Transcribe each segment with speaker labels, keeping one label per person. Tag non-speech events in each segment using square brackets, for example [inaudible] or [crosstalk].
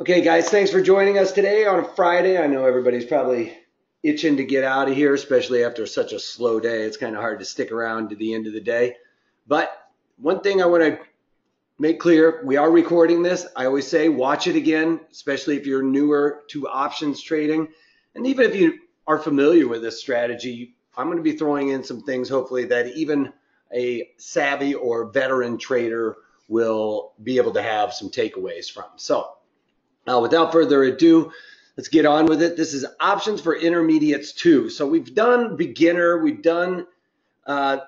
Speaker 1: Okay, guys, thanks for joining us today on a Friday. I know everybody's probably itching to get out of here, especially after such a slow day. It's kind of hard to stick around to the end of the day. But one thing I want to make clear we are recording this. I always say watch it again, especially if you're newer to options trading. And even if you are familiar with this strategy, I'm going to be throwing in some things, hopefully, that even a savvy or veteran trader will be able to have some takeaways from. So, uh, without further ado, let's get on with it. This is options for intermediates too. So we've done beginner, we've done uh,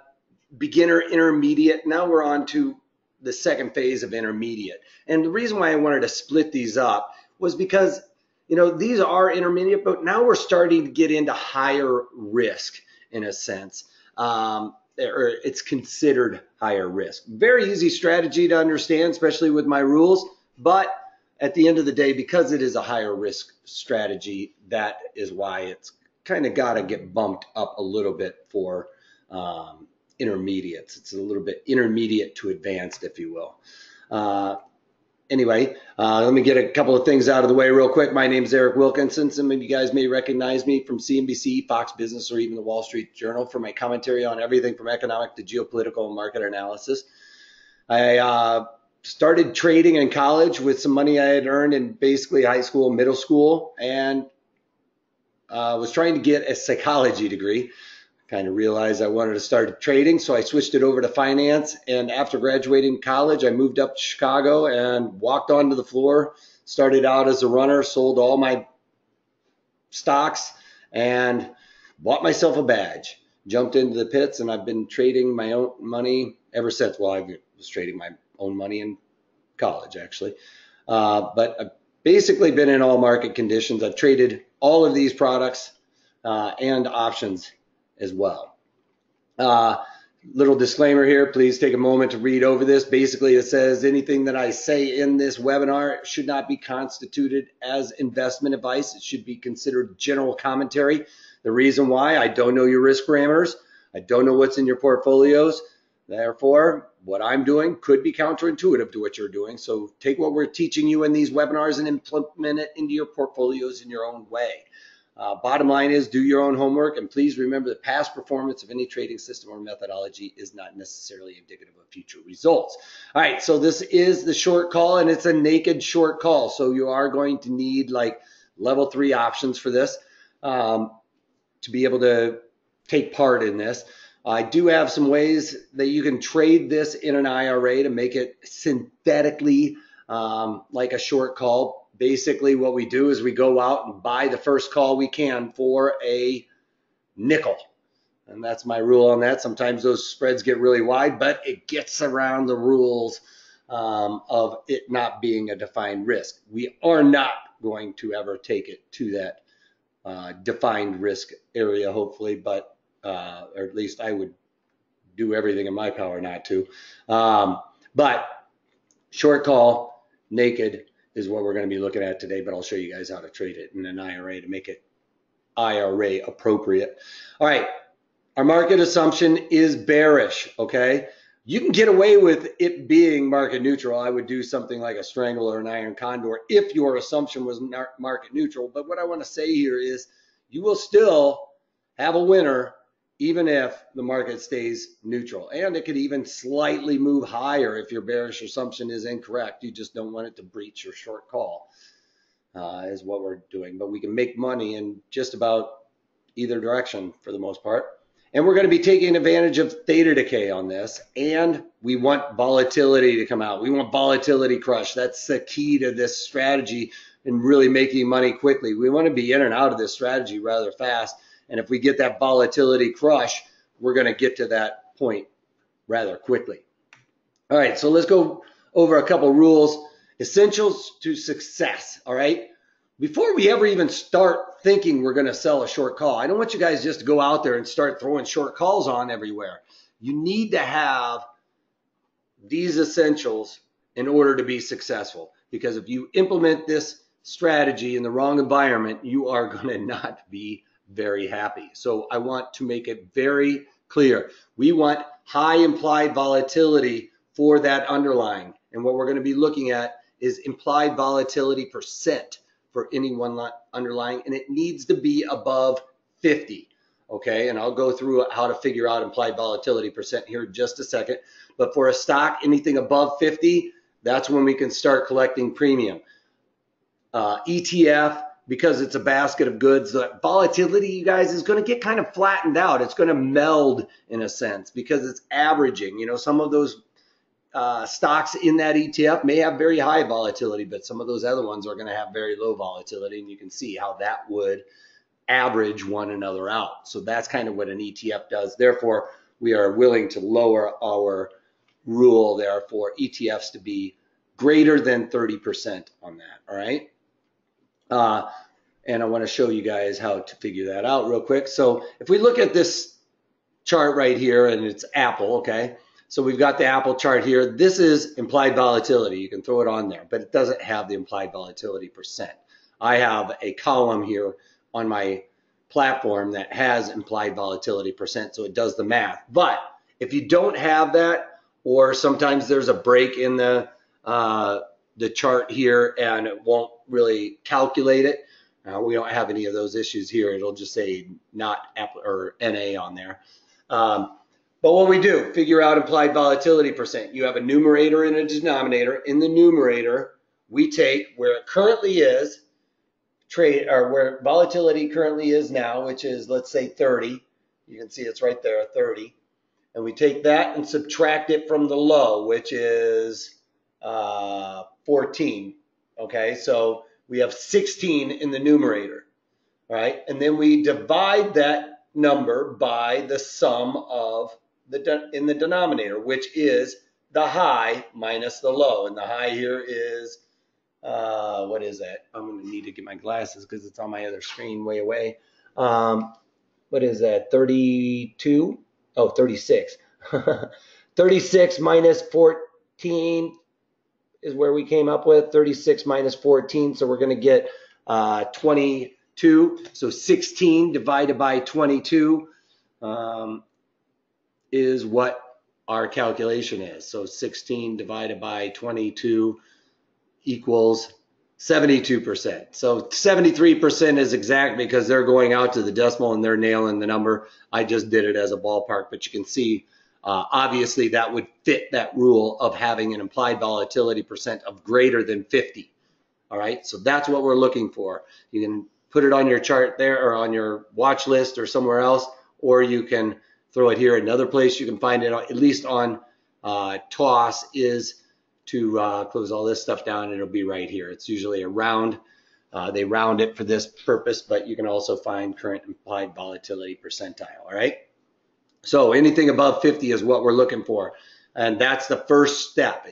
Speaker 1: beginner, intermediate. Now we're on to the second phase of intermediate. And the reason why I wanted to split these up was because, you know, these are intermediate, but now we're starting to get into higher risk in a sense. Um, or it's considered higher risk. Very easy strategy to understand, especially with my rules, but at the end of the day, because it is a higher risk strategy, that is why it's kind of got to get bumped up a little bit for um, intermediates. It's a little bit intermediate to advanced, if you will. Uh, anyway, uh, let me get a couple of things out of the way real quick. My name is Eric Wilkinson. Some of you guys may recognize me from CNBC, Fox Business, or even the Wall Street Journal for my commentary on everything from economic to geopolitical and market analysis. I uh, started trading in college with some money I had earned in basically high school, middle school, and uh, was trying to get a psychology degree. Kind of realized I wanted to start trading, so I switched it over to finance. And after graduating college, I moved up to Chicago and walked onto the floor. Started out as a runner, sold all my stocks, and bought myself a badge. Jumped into the pits, and I've been trading my own money ever since. Well, I was trading my own money in college, actually. Uh, but I've basically been in all market conditions. I've traded all of these products uh, and options as well. Uh, little disclaimer here, please take a moment to read over this. Basically, it says anything that I say in this webinar should not be constituted as investment advice. It should be considered general commentary. The reason why I don't know your risk parameters, I don't know what's in your portfolios. Therefore, what I'm doing could be counterintuitive to what you're doing. So take what we're teaching you in these webinars and implement it into your portfolios in your own way. Uh, bottom line is do your own homework and please remember that past performance of any trading system or methodology is not necessarily indicative of future results. All right, so this is the short call and it's a naked short call. So you are going to need like level three options for this um, to be able to take part in this. I do have some ways that you can trade this in an IRA to make it synthetically um, like a short call. Basically, what we do is we go out and buy the first call we can for a nickel. And that's my rule on that. Sometimes those spreads get really wide, but it gets around the rules um, of it not being a defined risk. We are not going to ever take it to that uh, defined risk area, hopefully, but uh, or at least I would do everything in my power not to. Um, but short call, naked is what we're going to be looking at today, but I'll show you guys how to trade it in an IRA to make it IRA appropriate. All right, our market assumption is bearish, okay? You can get away with it being market neutral. I would do something like a strangle or an iron condor if your assumption was market neutral. But what I want to say here is you will still have a winner even if the market stays neutral. And it could even slightly move higher if your bearish assumption is incorrect. You just don't want it to breach your short call, uh, is what we're doing. But we can make money in just about either direction for the most part. And we're going to be taking advantage of theta decay on this. And we want volatility to come out. We want volatility crush. That's the key to this strategy and really making money quickly. We want to be in and out of this strategy rather fast and if we get that volatility crush, we're going to get to that point rather quickly. All right, so let's go over a couple rules. Essentials to success. All right. Before we ever even start thinking we're going to sell a short call, I don't want you guys just to go out there and start throwing short calls on everywhere. You need to have these essentials in order to be successful. Because if you implement this strategy in the wrong environment, you are going [laughs] to not be very happy. So I want to make it very clear. We want high implied volatility for that underlying. And what we're going to be looking at is implied volatility percent for any one underlying, and it needs to be above 50. Okay, and I'll go through how to figure out implied volatility percent here in just a second. But for a stock, anything above 50, that's when we can start collecting premium. Uh, ETF, because it's a basket of goods, the volatility, you guys, is going to get kind of flattened out. It's going to meld in a sense because it's averaging. You know, some of those uh, stocks in that ETF may have very high volatility, but some of those other ones are going to have very low volatility, and you can see how that would average one another out. So that's kind of what an ETF does. Therefore, we are willing to lower our rule there for ETFs to be greater than 30% on that. All right. Uh, and I want to show you guys how to figure that out real quick. So if we look at this chart right here and it's Apple, okay. So we've got the Apple chart here. This is implied volatility. You can throw it on there, but it doesn't have the implied volatility percent. I have a column here on my platform that has implied volatility percent, so it does the math. But if you don't have that, or sometimes there's a break in the uh, the chart here and it won't really calculate it. Uh, we don't have any of those issues here. It'll just say not or NA on there. Um, but what we do, figure out implied volatility percent. You have a numerator and a denominator. In the numerator, we take where it currently is, trade or where volatility currently is now, which is let's say 30. You can see it's right there, 30. And we take that and subtract it from the low, which is uh, 14. Okay, so we have 16 in the numerator, right? And then we divide that number by the sum of the in the denominator, which is the high minus the low. And the high here is, uh, what is that? I'm going to need to get my glasses because it's on my other screen way away. Um, what is that? 32? Oh, 36. [laughs] 36 minus 14 is where we came up with 36 minus 14. So we're going to get uh, 22. So 16 divided by 22 um, is what our calculation is. So 16 divided by 22 equals 72%. So 73% is exact because they're going out to the decimal and they're nailing the number. I just did it as a ballpark, but you can see uh, obviously, that would fit that rule of having an implied volatility percent of greater than 50. All right, so that's what we're looking for. You can put it on your chart there or on your watch list or somewhere else, or you can throw it here. Another place you can find it, at least on uh, TOS, is to uh, close all this stuff down. It'll be right here. It's usually a round. Uh, they round it for this purpose, but you can also find current implied volatility percentile. All right. So anything above 50 is what we're looking for. And that's the first step.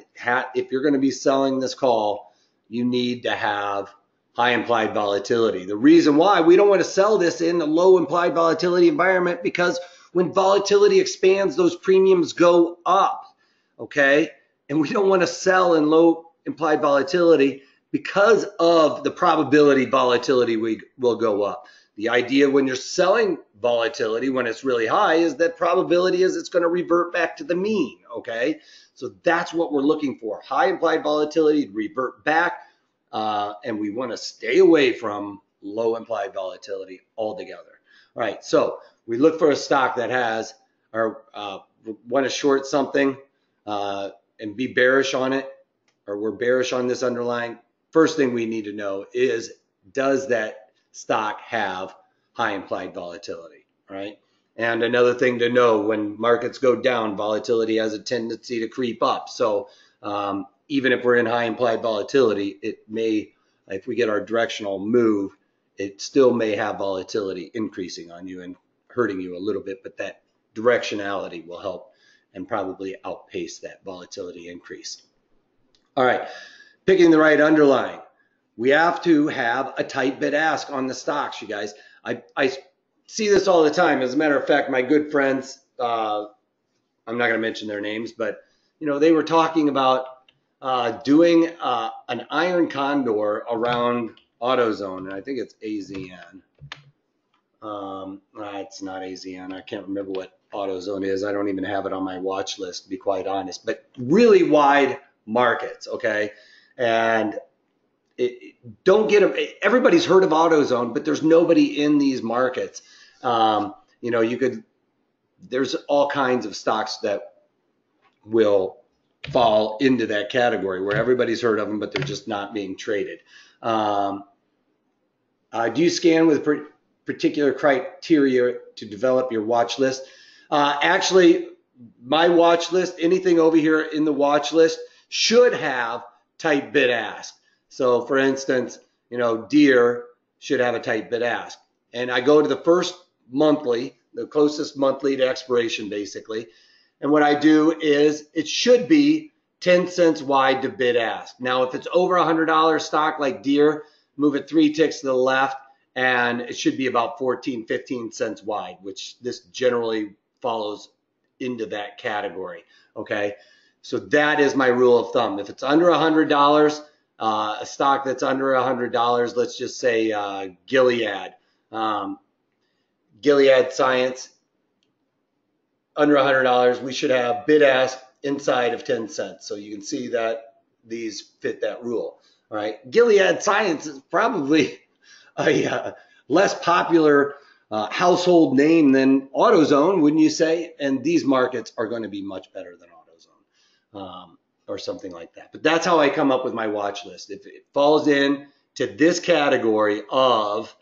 Speaker 1: If you're going to be selling this call, you need to have high implied volatility. The reason why we don't want to sell this in a low implied volatility environment because when volatility expands, those premiums go up. Okay. And we don't want to sell in low implied volatility because of the probability volatility we will go up. The idea when you're selling volatility, when it's really high, is that probability is it's going to revert back to the mean. Okay. So that's what we're looking for. High implied volatility, revert back. Uh, and we want to stay away from low implied volatility altogether. All right. So we look for a stock that has or uh, want to short something uh, and be bearish on it, or we're bearish on this underlying. First thing we need to know is does that stock have high implied volatility, right? And another thing to know when markets go down, volatility has a tendency to creep up. So um, even if we're in high implied volatility, it may, if we get our directional move, it still may have volatility increasing on you and hurting you a little bit, but that directionality will help and probably outpace that volatility increase. All right, picking the right underlying we have to have a tight bid ask on the stocks, you guys. I, I see this all the time. As a matter of fact, my good friends, uh, I'm not going to mention their names, but you know, they were talking about uh, doing uh, an iron condor around AutoZone, and I think it's AZN. Um, it's not AZN. I can't remember what AutoZone is. I don't even have it on my watch list, to be quite honest. But really wide markets, okay? And don't get them. Everybody's heard of AutoZone, but there's nobody in these markets. Um, you know, you could. There's all kinds of stocks that will fall into that category where everybody's heard of them, but they're just not being traded. Um, uh, do you scan with particular criteria to develop your watch list? Uh, actually, my watch list, anything over here in the watch list should have tight bid ask. So for instance, you know, Deere should have a tight bid ask. And I go to the first monthly, the closest monthly to expiration basically. And what I do is it should be 10 cents wide to bid ask. Now, if it's over a $100 stock like Deere, move it three ticks to the left and it should be about 14, 15 cents wide, which this generally follows into that category. Okay. So that is my rule of thumb. If it's under a hundred dollars, uh, a stock that's under a hundred dollars, let's just say uh, Gilead, um, Gilead Science, under a hundred dollars, we should have bid ask inside of 10 cents. So you can see that these fit that rule. All right. Gilead Science is probably [laughs] a uh, less popular uh, household name than AutoZone, wouldn't you say? And these markets are going to be much better than AutoZone um, or something like that. But that's how I come up with my watch list. If it falls in to this category of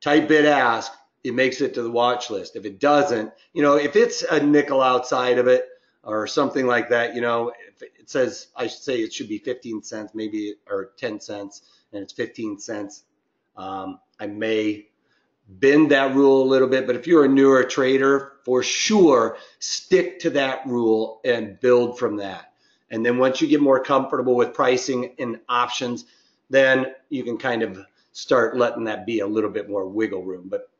Speaker 1: tight bid ask, it makes it to the watch list. If it doesn't, you know, if it's a nickel outside of it or something like that, you know, if it says, I should say it should be 15 cents, maybe, or 10 cents, and it's 15 cents, um, I may bend that rule a little bit. But if you're a newer trader, for sure, stick to that rule and build from that. And then once you get more comfortable with pricing and options, then you can kind of start letting that be a little bit more wiggle room. But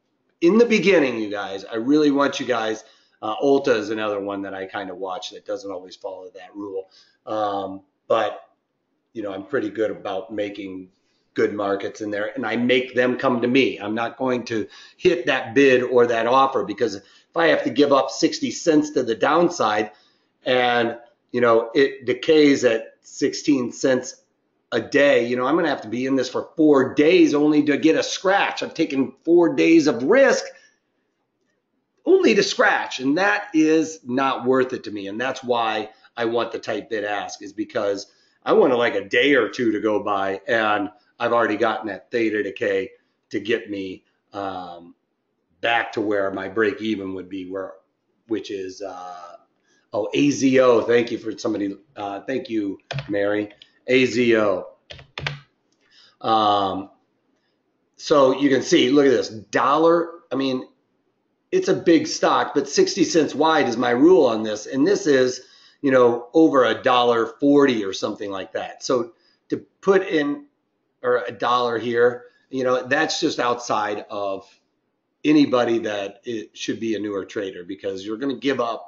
Speaker 1: in the beginning, you guys, I really want you guys. Uh, Ulta is another one that I kind of watch that doesn't always follow that rule. Um, but you know, I'm pretty good about making good markets in there and I make them come to me. I'm not going to hit that bid or that offer because if I have to give up 60 cents to the downside and you know it decays at 16 cents a day, you know, I'm going to have to be in this for 4 days only to get a scratch. I've taken 4 days of risk only to scratch and that is not worth it to me and that's why I want the tight bid ask is because I want like a day or two to go by and I've already gotten that theta decay to get me um, back to where my break even would be, where which is uh, oh AZO. Thank you for somebody. Uh, thank you, Mary. AZO. Um, so you can see, look at this dollar. I mean, it's a big stock, but 60 cents wide is my rule on this, and this is you know over a dollar 40 or something like that. So to put in or a dollar here, you know, that's just outside of anybody that it should be a newer trader because you're going to give up,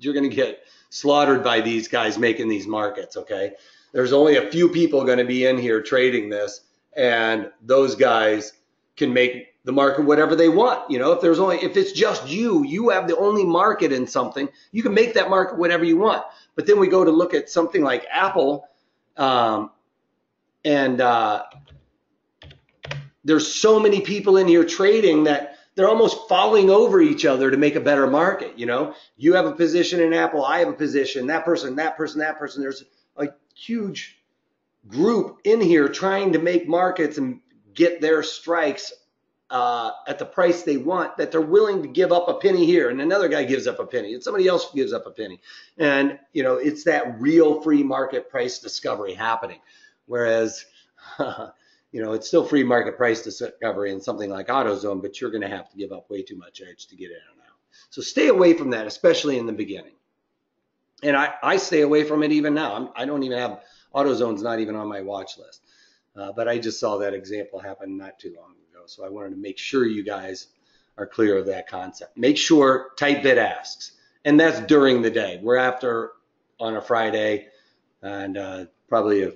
Speaker 1: you're going to get slaughtered by these guys making these markets. Okay. There's only a few people going to be in here trading this, and those guys can make the market whatever they want. You know, if there's only if it's just you, you have the only market in something, you can make that market whatever you want. But then we go to look at something like Apple. Um, and uh, there's so many people in here trading that they're almost falling over each other to make a better market. You know, you have a position in Apple, I have a position, that person, that person, that person. There's a huge group in here trying to make markets and get their strikes uh, at the price they want that they're willing to give up a penny here and another guy gives up a penny and somebody else gives up a penny and you know it's that real free market price discovery happening Whereas, [laughs] you know, it's still free market price discovery in something like AutoZone, but you're going to have to give up way too much edge to get in and out. So stay away from that, especially in the beginning. And I, I stay away from it even now. I'm, I do not even have AutoZone's not even on my watch list. Uh, but I just saw that example happen not too long ago. So I wanted to make sure you guys are clear of that concept. Make sure tight bid asks. And that's during the day. We're after on a Friday and uh, probably a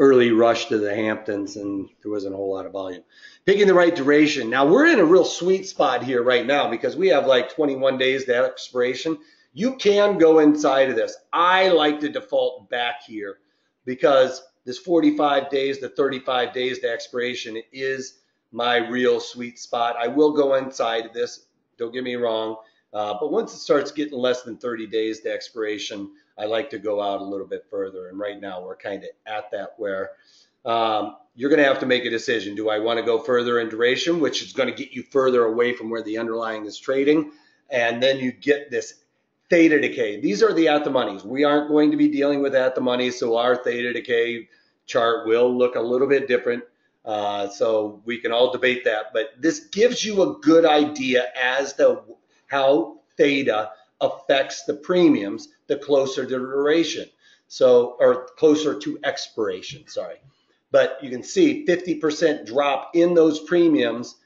Speaker 1: early rush to the Hamptons and there wasn't a whole lot of volume. Picking the right duration. Now we're in a real sweet spot here right now because we have like 21 days to expiration. You can go inside of this. I like to default back here because this 45 days to 35 days to expiration is my real sweet spot. I will go inside of this, don't get me wrong. Uh, but once it starts getting less than 30 days to expiration, I like to go out a little bit further. And right now we're kind of at that where um, you're going to have to make a decision. Do I want to go further in duration, which is going to get you further away from where the underlying is trading? And then you get this theta decay. These are the at the monies. We aren't going to be dealing with at the money, so our theta decay chart will look a little bit different. Uh, so we can all debate that, but this gives you a good idea as to how theta affects the premiums the closer to duration. So, or closer to expiration, sorry. But you can see 50% drop in those premiums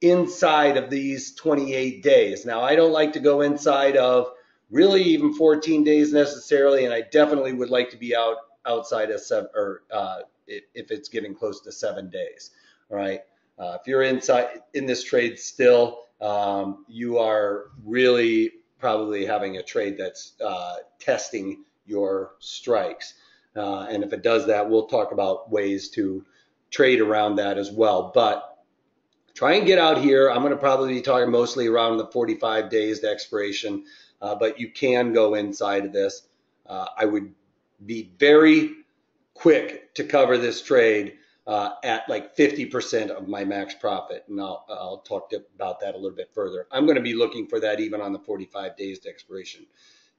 Speaker 1: inside of these 28 days. Now, I don't like to go inside of really even 14 days necessarily, and I definitely would like to be out outside of seven or uh, if it's getting close to seven days. Right. Uh, if you're inside in this trade still, um, you are really probably having a trade that's uh, testing your strikes. Uh, and if it does that, we'll talk about ways to trade around that as well. But try and get out here. I'm going to probably be talking mostly around the 45 days to expiration, uh, but you can go inside of this. Uh, I would be very quick to cover this trade uh, at like 50% of my max profit. And I'll, I'll talk to, about that a little bit further. I'm going to be looking for that even on the 45 days to expiration.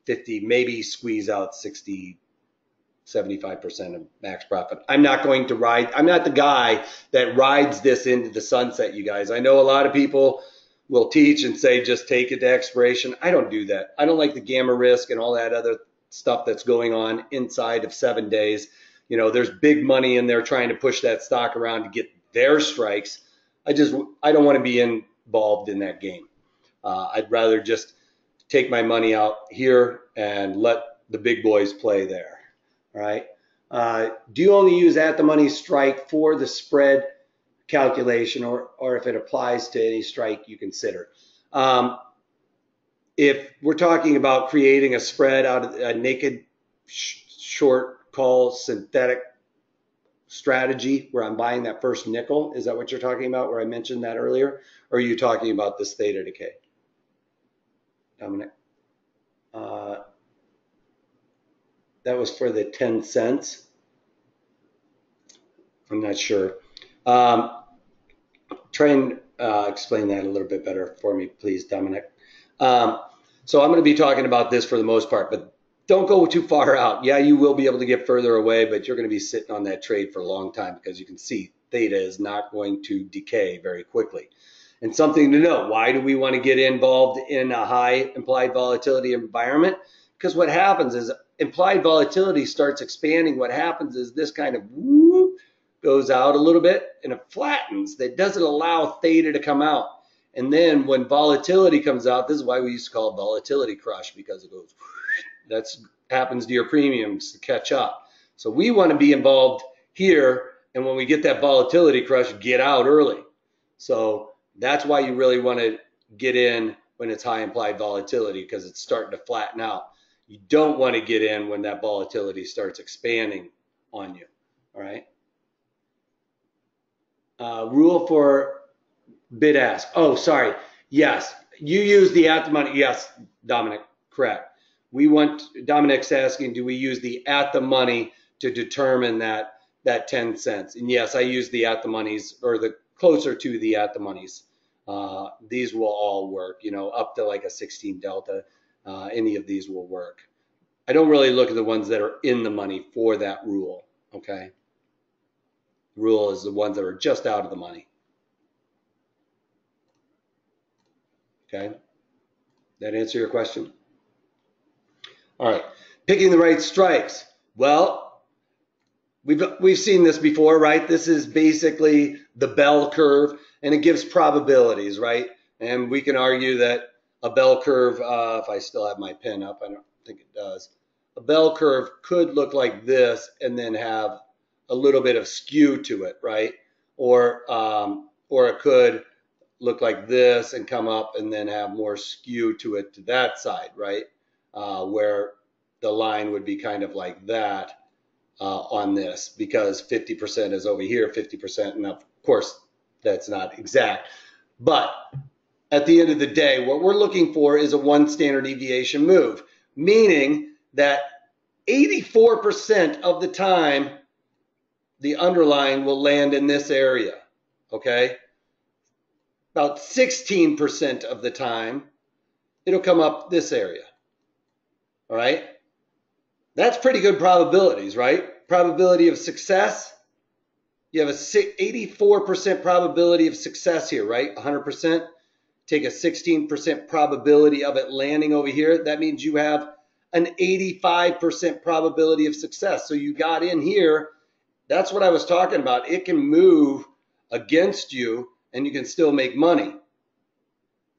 Speaker 1: 50, maybe squeeze out 60, 75% of max profit. I'm not going to ride, I'm not the guy that rides this into the sunset, you guys. I know a lot of people will teach and say just take it to expiration. I don't do that. I don't like the gamma risk and all that other stuff that's going on inside of seven days. You know, there's big money in there trying to push that stock around to get their strikes. I just, I don't want to be involved in that game. Uh, I'd rather just take my money out here and let the big boys play there. All right. Uh, do you only use at the money strike for the spread calculation or, or if it applies to any strike you consider? Um, if we're talking about creating a spread out of a naked sh- short call synthetic strategy where I'm buying that first nickel, is that what you're talking about where I mentioned that earlier? Or are you talking about this theta decay? Dominic? Uh, that was for the 10 cents. I'm not sure. Um, try and uh, explain that a little bit better for me, please, Dominic. Um, so I'm going to be talking about this for the most part, but don't go too far out. Yeah, you will be able to get further away, but you're going to be sitting on that trade for a long time because you can see theta is not going to decay very quickly. And something to know, why do we want to get involved in a high implied volatility environment? Because what happens is implied volatility starts expanding. What happens is this kind of whoop goes out a little bit and it flattens. That doesn't allow theta to come out. And then when volatility comes out, this is why we used to call it volatility crush because it goes, that's happens to your premiums to catch up. So we want to be involved here. And when we get that volatility crush, get out early. So that's why you really want to get in when it's high implied volatility because it's starting to flatten out. You don't want to get in when that volatility starts expanding on you. All right. Uh, rule for bid ask. Oh, sorry. Yes, you use the at the money. Yes, Dominic, correct. We want Dominic's asking, do we use the at the money to determine that that 10 cents? And yes, I use the at the monies or the closer to the at the monies. Uh, these will all work, you know, up to like a 16 delta. Uh, any of these will work. I don't really look at the ones that are in the money for that rule. Okay. Rule is the ones that are just out of the money. Okay. That answer your question? All right. Picking the right strikes. Well, we've we've seen this before, right? This is basically the bell curve, and it gives probabilities, right? And we can argue that a bell curve, uh, if I still have my pen up, I don't think it does. A bell curve could look like this, and then have a little bit of skew to it, right? Or um, or it could look like this and come up and then have more skew to it to that side, right? Uh, where the line would be kind of like that uh, on this because 50% is over here, 50%, and of course that's not exact. But at the end of the day, what we're looking for is a one standard deviation move, meaning that 84% of the time the underlying will land in this area, okay? About 16% of the time it'll come up this area, all right? That's pretty good probabilities, right? Probability of success. You have a 84% probability of success here, right? 100%. Take a 16% probability of it landing over here. That means you have an 85% probability of success. So you got in here. That's what I was talking about. It can move against you and you can still make money.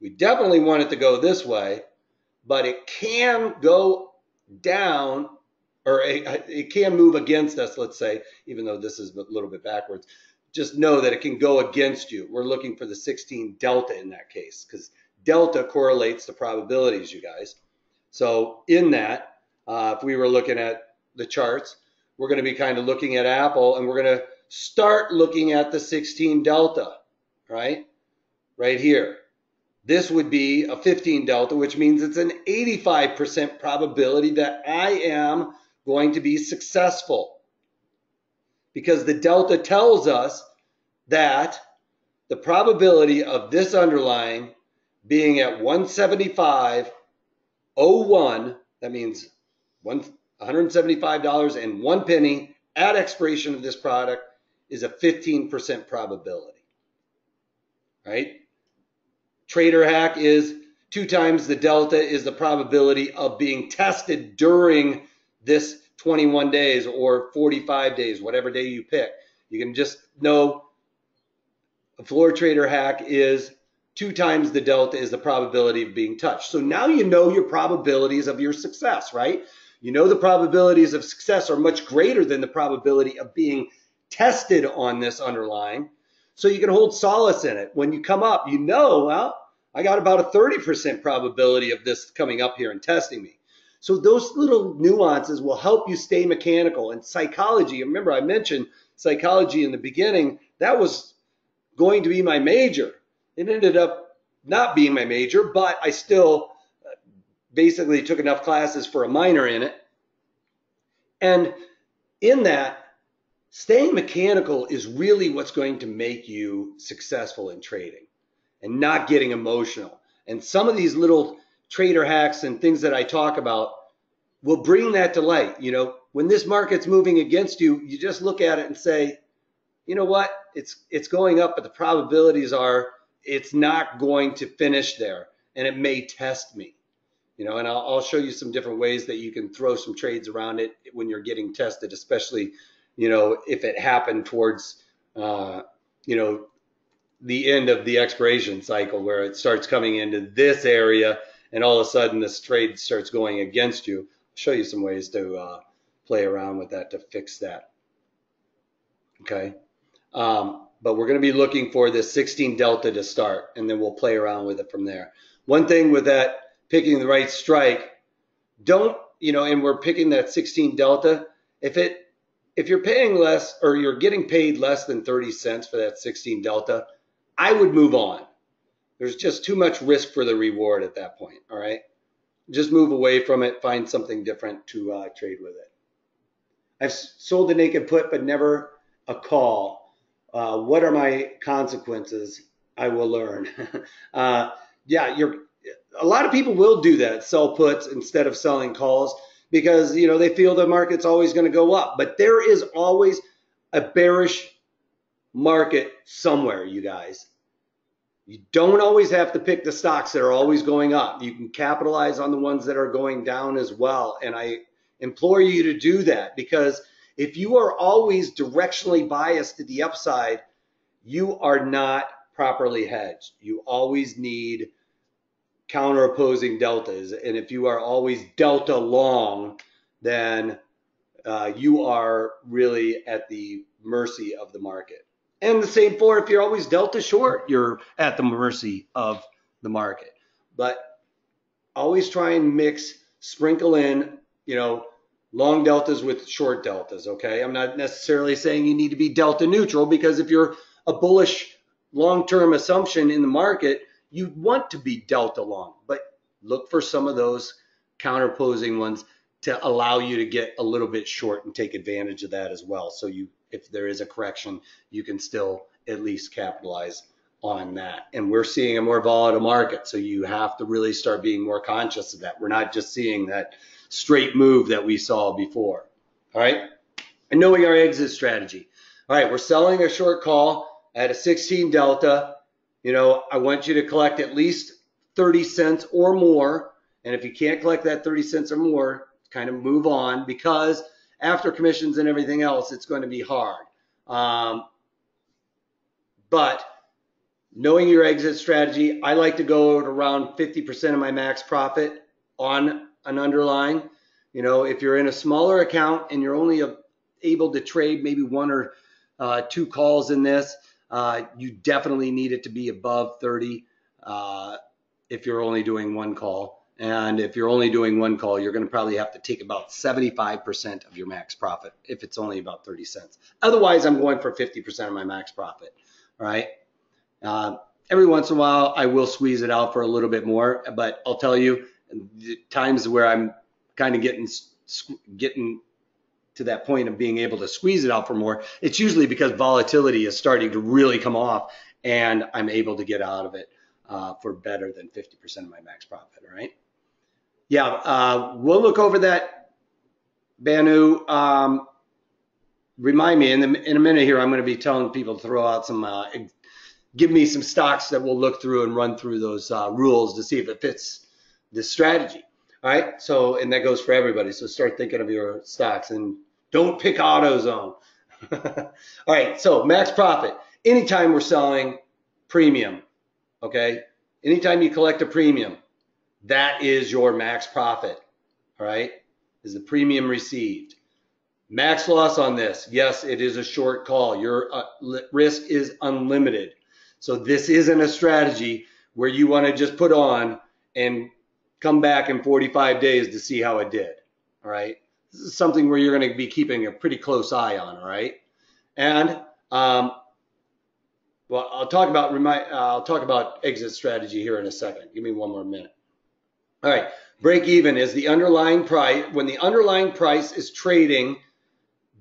Speaker 1: We definitely want it to go this way, but it can go down or it, it can move against us, let's say, even though this is a little bit backwards. Just know that it can go against you. We're looking for the 16 delta in that case because delta correlates to probabilities, you guys. So in that, uh, if we were looking at the charts, we're going to be kind of looking at Apple and we're going to start looking at the 16 delta, right? Right here. This would be a 15 delta, which means it's an 85% probability that I am going to be successful. Because the delta tells us that the probability of this underlying being at 175.01, that means $175 and one penny at expiration of this product is a 15% probability. Right? Trader hack is two times the delta is the probability of being tested during this 21 days or 45 days, whatever day you pick. You can just know a floor trader hack is two times the delta is the probability of being touched. So now you know your probabilities of your success, right? You know the probabilities of success are much greater than the probability of being tested on this underlying. So you can hold solace in it. When you come up, you know, well, I got about a 30% probability of this coming up here and testing me. So those little nuances will help you stay mechanical. And psychology, remember I mentioned psychology in the beginning, that was going to be my major. It ended up not being my major, but I still uh, basically took enough classes for a minor in it. And in that, staying mechanical is really what's going to make you successful in trading and not getting emotional. And some of these little trader hacks and things that I talk about will bring that to light. You know, when this market's moving against you, you just look at it and say, you know what? It's it's going up, but the probabilities are it's not going to finish there, and it may test me. You know, and I'll, I'll show you some different ways that you can throw some trades around it when you're getting tested, especially you know if it happened towards uh, you know the end of the expiration cycle where it starts coming into this area and all of a sudden this trade starts going against you. I'll show you some ways to uh, play around with that to fix that. Okay. Um, but we're going to be looking for this 16 delta to start and then we'll play around with it from there. One thing with that picking the right strike, don't, you know, and we're picking that 16 delta. If it, if you're paying less or you're getting paid less than 30 cents for that 16 delta, I would move on. There's just too much risk for the reward at that point. All right. Just move away from it. Find something different to uh, trade with it. I've sold a naked put, but never a call. Uh, what are my consequences? I will learn. [laughs] uh, yeah, you're. A lot of people will do that, sell puts instead of selling calls because you know they feel the market's always going to go up. But there is always a bearish market somewhere, you guys. You don't always have to pick the stocks that are always going up. You can capitalize on the ones that are going down as well. And I implore you to do that because if you are always directionally biased to the upside, you are not properly hedged. You always need counter opposing deltas. And if you are always delta long, then uh, you are really at the mercy of the market. And the same for if you're always delta short, you're at the mercy of the market. But always try and mix, sprinkle in, you know, long deltas with short deltas. Okay. I'm not necessarily saying you need to be delta neutral because if you're a bullish long-term assumption in the market, you want to be delta long, but look for some of those counterposing ones to allow you to get a little bit short and take advantage of that as well. So you, if there is a correction, you can still at least capitalize on that. And we're seeing a more volatile market. So you have to really start being more conscious of that. We're not just seeing that straight move that we saw before. All right. And knowing our exit strategy. All right. We're selling a short call at a 16 delta. You know, I want you to collect at least 30 cents or more. And if you can't collect that 30 cents or more, kind of move on because after commissions and everything else, it's going to be hard. Um, but knowing your exit strategy, I like to go at around 50% of my max profit on an underlying. You know, if you're in a smaller account and you're only able to trade maybe one or uh, two calls in this, uh, you definitely need it to be above 30 uh, if you're only doing one call. And if you're only doing one call, you're going to probably have to take about 75% of your max profit if it's only about 30 cents. Otherwise, I'm going for 50% of my max profit, right? Uh, every once in a while, I will squeeze it out for a little bit more, but I'll tell you, the times where I'm kind of getting getting to that point of being able to squeeze it out for more, it's usually because volatility is starting to really come off, and I'm able to get out of it uh, for better than 50% of my max profit. All right. Yeah, uh, we'll look over that, Banu. Um, remind me in, the, in a minute here. I'm going to be telling people to throw out some uh, give me some stocks that we'll look through and run through those uh, rules to see if it fits this strategy. All right. So, and that goes for everybody. So start thinking of your stocks and don't pick AutoZone. [laughs] All right. So max profit. Anytime we're selling premium, okay. Anytime you collect a premium, that is your max profit. All right. Is the premium received? Max loss on this. Yes, it is a short call. Your uh, risk is unlimited. So this isn't a strategy where you want to just put on and come back in 45 days to see how it did. All right. This is something where you're going to be keeping a pretty close eye on. All right. And, um, well, I'll talk about remind, uh, I'll talk about exit strategy here in a second. Give me one more minute. All right. Break even is the underlying price. When the underlying price is trading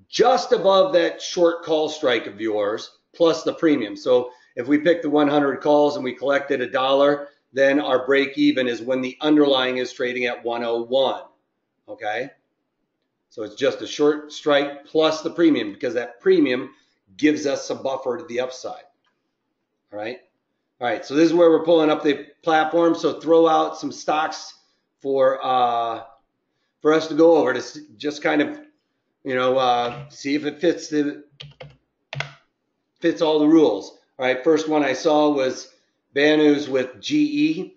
Speaker 1: just above that short call strike of yours plus the premium. So if we pick the 100 calls and we collected a dollar, then our break even is when the underlying is trading at 101. Okay. So it's just a short strike plus the premium because that premium gives us a buffer to the upside. All right. All right. So this is where we're pulling up the platform. So throw out some stocks for uh, for us to go over to just kind of you know uh, see if it fits the fits all the rules. All right, first one I saw was Banu's with GE.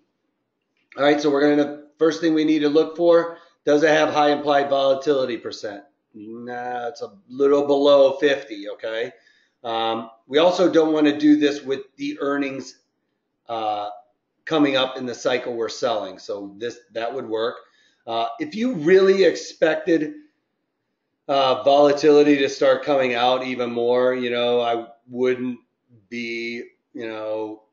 Speaker 1: All right, so we're going to, first thing we need to look for, does it have high implied volatility percent? Nah, it's a little below 50, okay? Um, we also don't want to do this with the earnings uh, coming up in the cycle we're selling. So this that would work. Uh, if you really expected uh, volatility to start coming out even more, you know, I wouldn't be, you know,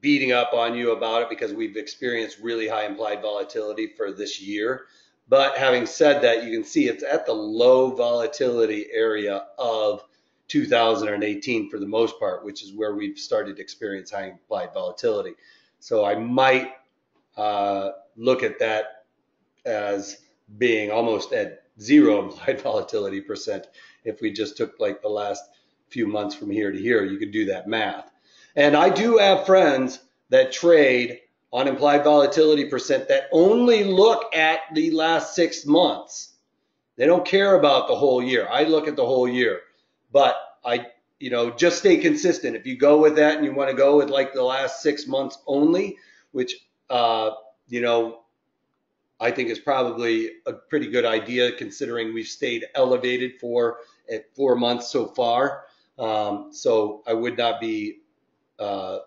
Speaker 1: beating up on you about it because we've experienced really high implied volatility for this year. But having said that, you can see it's at the low volatility area of 2018 for the most part, which is where we've started to experience high implied volatility. So I might uh, look at that as being almost at zero [laughs] implied volatility percent if we just took like the last few months from here to here, you could do that math. And I do have friends that trade on implied volatility percent that only look at the last six months. They don't care about the whole year. I look at the whole year, but I, you know, just stay consistent. If you go with that and you want to go with like the last six months only, which, uh, you know, I think is probably a pretty good idea considering we've stayed elevated for at four months so far. Um, so I would not be uh,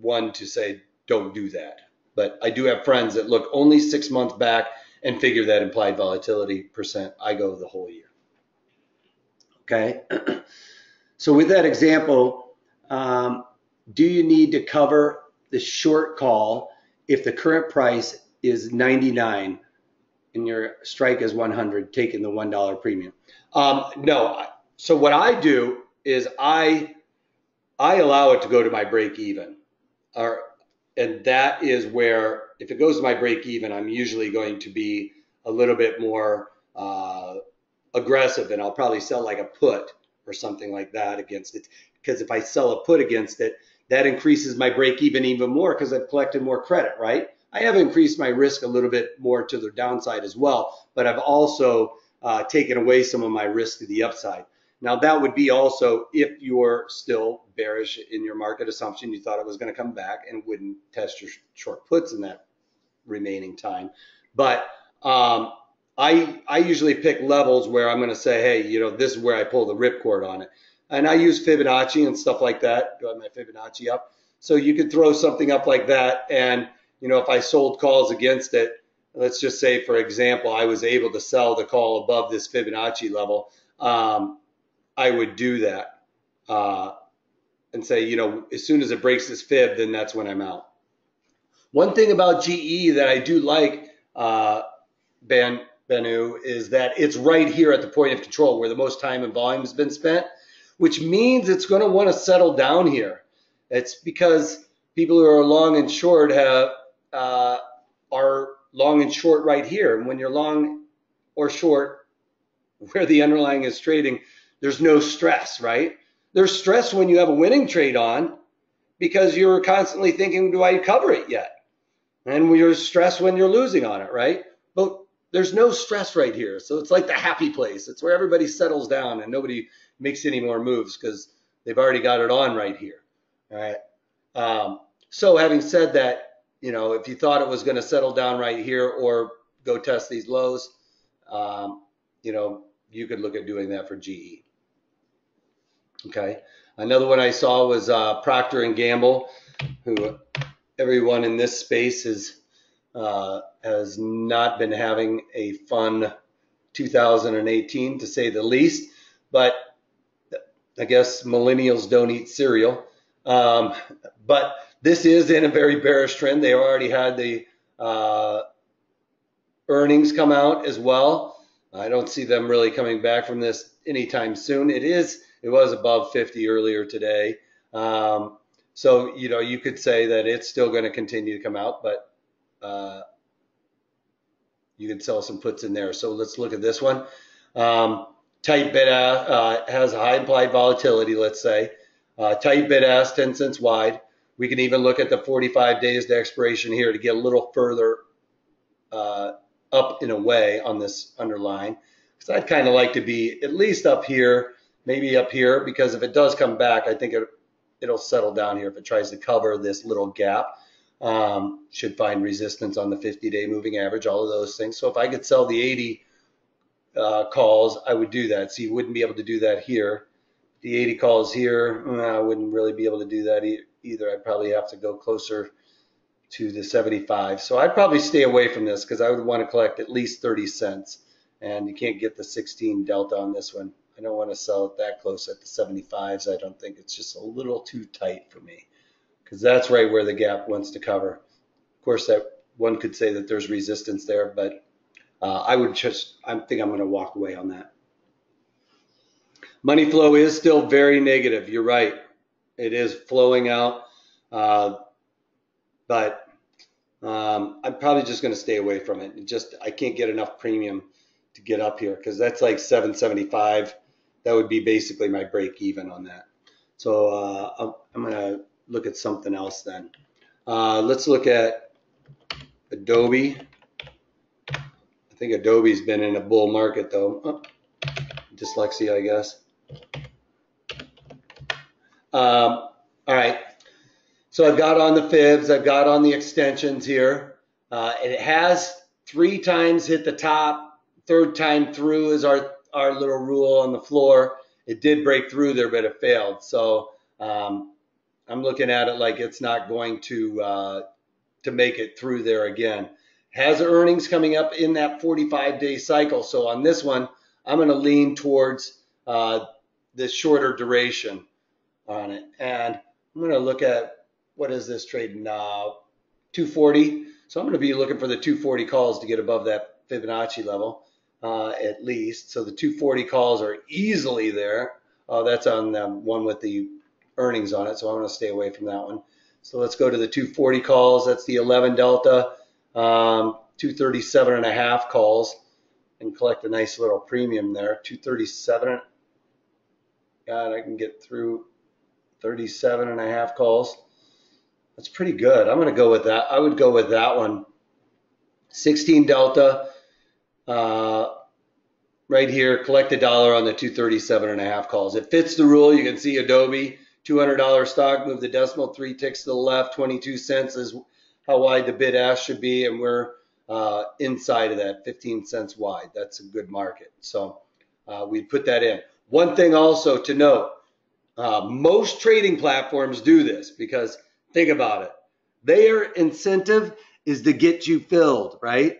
Speaker 1: one to say don't do that. But I do have friends that look only six months back and figure that implied volatility percent. I go the whole year. Okay. [clears throat] so with that example, um, do you need to cover the short call if the current price is 99 and your strike is 100, taking the $1 premium? Um, no. So what I do is I I allow it to go to my break even. Or, and that is where if it goes to my break even, I'm usually going to be a little bit more uh, aggressive and I'll probably sell like a put or something like that against it. Because if I sell a put against it, that increases my break even even more because I've collected more credit, right? I have increased my risk a little bit more to the downside as well, but I've also uh, taken away some of my risk to the upside. Now that would be also if you're still bearish in your market assumption, you thought it was going to come back and wouldn't test your short puts in that remaining time. But um, I I usually pick levels where I'm going to say, hey, you know, this is where I pull the ripcord on it and I use Fibonacci and stuff like that. Got my Fibonacci up. So you could throw something up like that. And, you know, if I sold calls against it, let's just say, for example, I was able to sell the call above this Fibonacci level, um, I would do that uh, and say, you know, as soon as it breaks this fib, then that's when I'm out. One thing about GE that I do like, uh, Ben Benu, is that it's right here at the point of control where the most time and volume has been spent which means it's going to want to settle down here. It's because people who are long and short have uh, are long and short right here. And when you're long or short, [laughs] where the underlying is trading, there's no stress, right? There's stress when you have a winning trade on because you're constantly thinking, do I cover it yet? And you're stressed when you're losing on it, right? There's no stress right here. So it's like the happy place. It's where everybody settles down and nobody makes any more moves because they've already got it on right here. All right. Um, so having said that, you know, if you thought it was going to settle down right here or go test these lows, um, you know, you could look at doing that for GE. Okay. Another one I saw was uh, Procter and Gamble, who everyone in this space is uh, has not been having a fun 2018 to say the least. But I guess millennials don't eat cereal. Um, but this is in a very bearish trend. They already had the uh, earnings come out as well. I don't see them really coming back from this anytime soon. It is, it was above 50 earlier today. Um, so, you know, you could say that it's still going to continue to come out, but uh, you can sell some puts in there. So let's look at this one. Um, tight bid uh, has a high implied volatility, let's say. Uh, tight bid ask 10 cents wide. We can even look at the 45 days to expiration here to get a little further uh, up in a way on this underline. Because I'd kind of like to be at least up here, maybe up here, because if it does come back, I think it, it'll settle down here if it tries to cover this little gap. Um, should find resistance on the 50 day moving average, all of those things. So if I could sell the 80 uh, calls, I would do that. So you wouldn't be able to do that here. The 80 calls here, I wouldn't really be able to do that either. I'd probably have to go closer to the 75. So I'd probably stay away from this because I would want to collect at least 30 cents. And you can't get the 16 delta on this one. I don't want to sell it that close at the 75s. I don't think it's just a little too tight for me because that's right where the gap wants to cover. Of course, that one could say that there's resistance there, but uh, I would just, I think I'm going to walk away on that. Money flow is still very negative. You're right. It is flowing out. Uh, but um, I'm probably just going to stay away from it. it. Just I can't get enough premium to get up here because that's like 775. That would be basically my break even on that. So uh, I'm going to look at something else then. Uh, let's look at Adobe I think Adobe's been in a bull market though. Oh, dyslexia, I guess. Um, all right. So I've got on the fibs, I've got on the extensions here. Uh, and it has three times hit the top, third time through is our, our little rule on the floor. It did break through there, but it failed. So um, I'm looking at it like it's not going to uh, to make it through there again has earnings coming up in that 45 day cycle. So on this one, I'm going to lean towards uh, the shorter duration on it. And I'm going to look at what is this trading now? 240. So I'm going to be looking for the 240 calls to get above that Fibonacci level uh, at least. So the 240 calls are easily there. Uh, that's on the one with the earnings on it. So I'm going to stay away from that one. So let's go to the 240 calls. That's the 11 delta, um, 237 and a half calls and collect a nice little premium there. 237. God, I can get through 37 and a half calls. That's pretty good. I'm going to go with that. I would go with that one. 16 Delta, uh, right here, collect a dollar on the 237 and a half calls. It fits the rule. You can see Adobe, $200 stock, move the decimal three ticks to the left, 22 cents is how wide the bid ask should be, and we're uh, inside of that, 15 cents wide. That's a good market. So uh, we put that in. One thing also to note, uh, most trading platforms do this because think about it. Their incentive is to get you filled, right?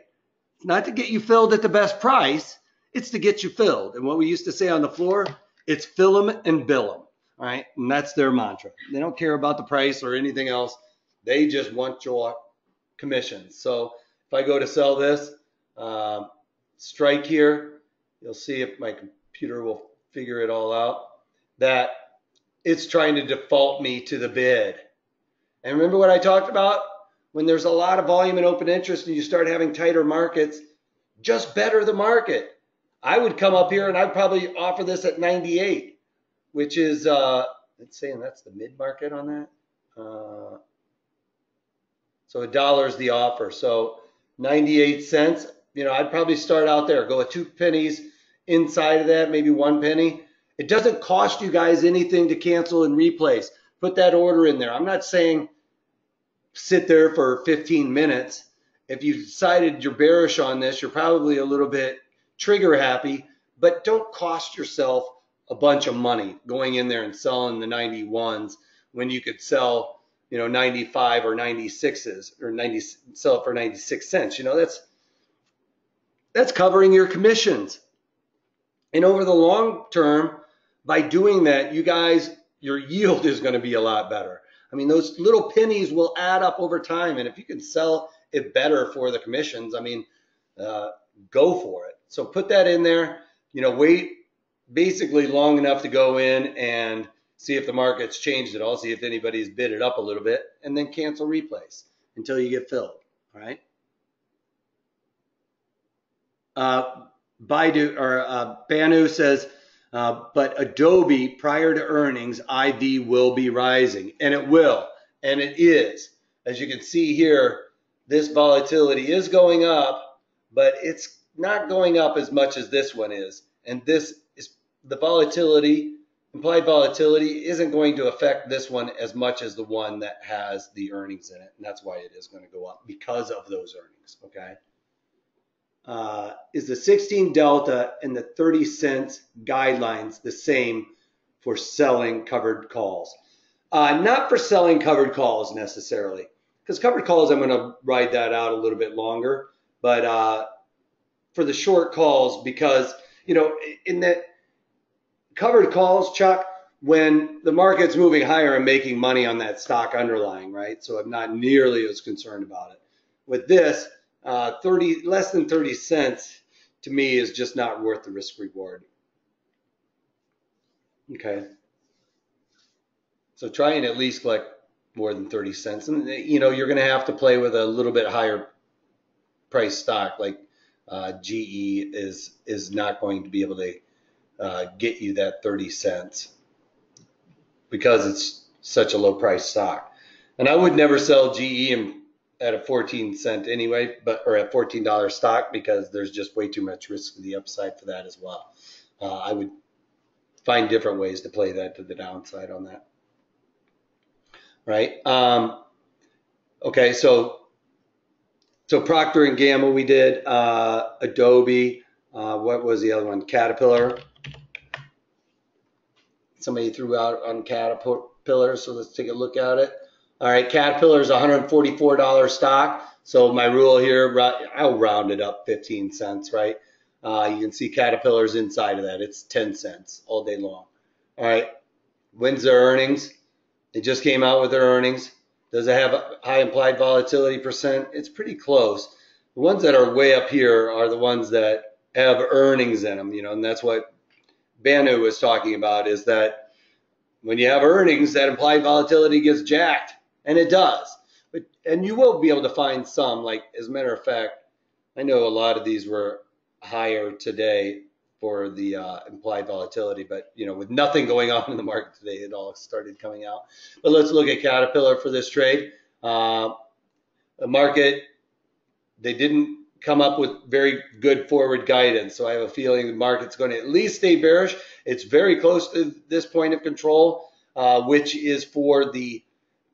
Speaker 1: Not to get you filled at the best price. It's to get you filled. And what we used to say on the floor, it's fill them and bill them. All right. And that's their mantra. They don't care about the price or anything else. They just want your commissions. So if I go to sell this, uh, strike here, you'll see if my computer will figure it all out, that it's trying to default me to the bid. And remember what I talked about? When there's a lot of volume and open interest and you start having tighter markets, just better the market. I would come up here and I'd probably offer this at 98, which is, uh, it's saying that's the mid market on that. Uh, so a dollar is the offer. So 98 cents, you know, I'd probably start out there, go with two pennies inside of that, maybe one penny. It doesn't cost you guys anything to cancel and replace. Put that order in there. I'm not saying sit there for 15 minutes. If you decided you're bearish on this, you're probably a little bit trigger happy, but don't cost yourself a bunch of money going in there and selling the 91s when you could sell, you know, 95 or 96s or 90 sell it for 96 cents. You know, that's that's covering your commissions. And over the long term, by doing that, you guys, your yield is going to be a lot better. I mean, those little pennies will add up over time. And if you can sell it better for the commissions, I mean, uh, go for it. So put that in there, you know, wait basically long enough to go in and see if the market's changed at all, see if anybody's bid it up a little bit, and then cancel replace until you get filled. All right. Uh, Baidu or uh, Banu says, uh, but Adobe prior to earnings, IV will be rising, and it will, and it is. As you can see here, this volatility is going up, but it's not going up as much as this one is. And this is the volatility, implied volatility, isn't going to affect this one as much as the one that has the earnings in it, and that's why it is going to go up because of those earnings. Okay uh, is the 16 delta and the 30 cents guidelines the same for selling covered calls? Uh, not for selling covered calls necessarily, because covered calls, I'm going to ride that out a little bit longer. But uh, for the short calls, because, you know, in the covered calls, Chuck, when the market's moving higher, I'm making money on that stock underlying, right? So I'm not nearly as concerned about it. With this, uh, 30 less than 30 cents to me is just not worth the risk reward. Okay. So try and at least collect more than 30 cents. And, you know, you're going to have to play with a little bit higher price stock like uh, GE is, is not going to be able to uh, get you that 30 cents because it's such a low price stock. And I would never sell GE at a 14 cent anyway, but or at $14 stock because there's just way too much risk to the upside for that as well. Uh, I would find different ways to play that to the downside on that. Right. Um, okay. So, so Procter and Gamble, we did, uh, Adobe, uh, what was the other one? Caterpillar. Somebody threw out on Caterpillar. So let's take a look at it. All right, Caterpillar is $144 stock. So my rule here, I'll round it up 15 cents, right? Uh, you can see Caterpillar's inside of that. It's 10 cents all day long. All right, when's their earnings? They just came out with their earnings. Does it have a high implied volatility percent? It's pretty close. The ones that are way up here are the ones that have earnings in them, you know, and that's what Banu was talking about is that when you have earnings, that implied volatility gets jacked, and it does. But and you will be able to find some, like as a matter of fact, I know a lot of these were higher today for the uh, implied volatility, but you know, with nothing going on in the market today, it all started coming out. But let's look at Caterpillar for this trade. Uh, the market, they didn't come up with very good forward guidance. So I have a feeling the market's going to at least stay bearish. It's very close to this point of control, uh, which is for the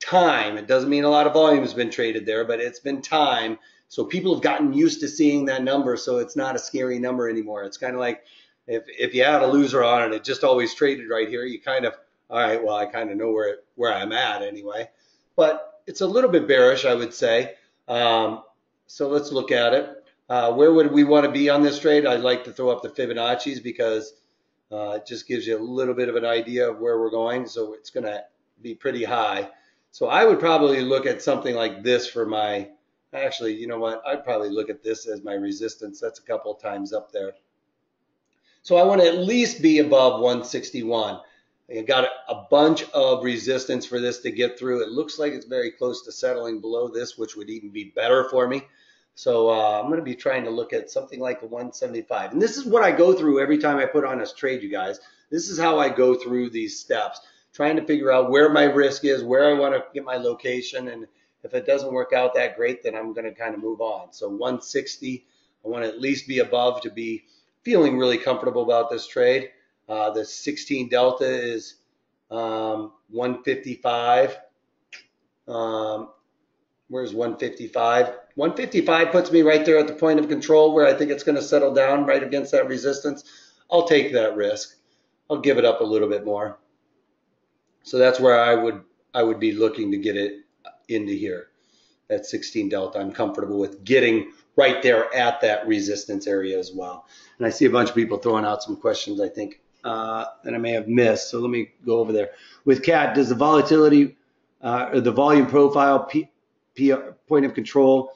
Speaker 1: time. It doesn't mean a lot of volume has been traded there, but it's been time. So people have gotten used to seeing that number, so it's not a scary number anymore. It's kind of like if if you had a loser on and it just always traded right here, you kind of all right, well I kind of know where where I'm at anyway. But it's a little bit bearish, I would say. Um, so let's look at it. Uh, where would we want to be on this trade? I'd like to throw up the Fibonacci's because uh, it just gives you a little bit of an idea of where we're going. So it's going to be pretty high. So I would probably look at something like this for my, actually, you know what? I'd probably look at this as my resistance. That's a couple times up there. So I want to at least be above 161. I got a bunch of resistance for this to get through. It looks like it's very close to settling below this, which would even be better for me. So uh, I'm going to be trying to look at something like a 175. And this is what I go through every time I put on a trade, you guys. This is how I go through these steps, trying to figure out where my risk is, where I want to get my location. And if it doesn't work out that great, then I'm going to kind of move on. So 160, I want to at least be above to be feeling really comfortable about this trade. Uh, the 16 delta is um, 155. Um, where's 155? 155 puts me right there at the point of control where I think it's going to settle down right against that resistance. I'll take that risk. I'll give it up a little bit more. So that's where I would I would be looking to get it into here. That 16 delta, I'm comfortable with getting right there at that resistance area as well. And I see a bunch of people throwing out some questions I think uh, that I may have missed. So let me go over there. With CAT, does the volatility uh, or the volume profile P, P, point of control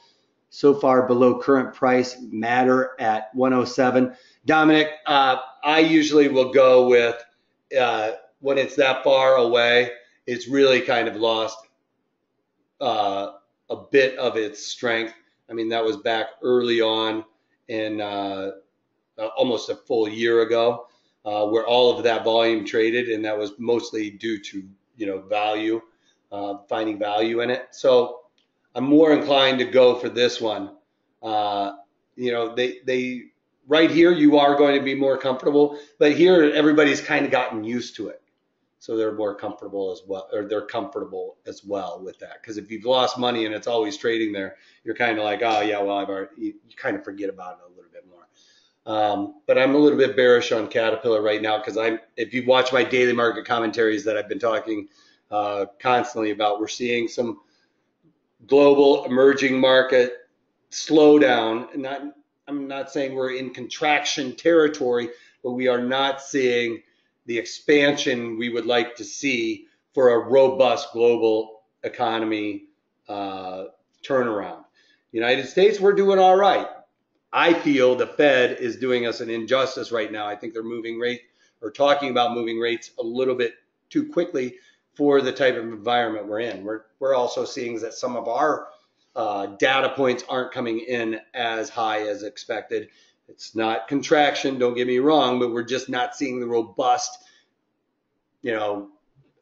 Speaker 1: so far below current price matter at 107. Dominic, uh, I usually will go with uh, when it's that far away, it's really kind of lost uh, a bit of its strength. I mean, that was back early on in uh, almost a full year ago, uh, where all of that volume traded, and that was mostly due to you know value, uh, finding value in it. So I'm more inclined to go for this one. Uh, you know, they they right here you are going to be more comfortable, but here everybody's kind of gotten used to it, so they're more comfortable as well, or they're comfortable as well with that. Because if you've lost money and it's always trading there, you're kind of like, oh yeah, well I've already, you, you kind of forget about it a little bit more. Um, but I'm a little bit bearish on Caterpillar right now because I'm. If you watch my daily market commentaries that I've been talking uh, constantly about, we're seeing some global emerging market slowdown. Not, I'm not saying we're in contraction territory, but we are not seeing the expansion we would like to see for a robust global economy uh, turnaround. United States, we're doing all right. I feel the Fed is doing us an injustice right now. I think they're moving rates or talking about moving rates a little bit too quickly for the type of environment we're in. We're, we're also seeing that some of our uh, data points aren't coming in as high as expected. It's not contraction, don't get me wrong, but we're just not seeing the robust, you know,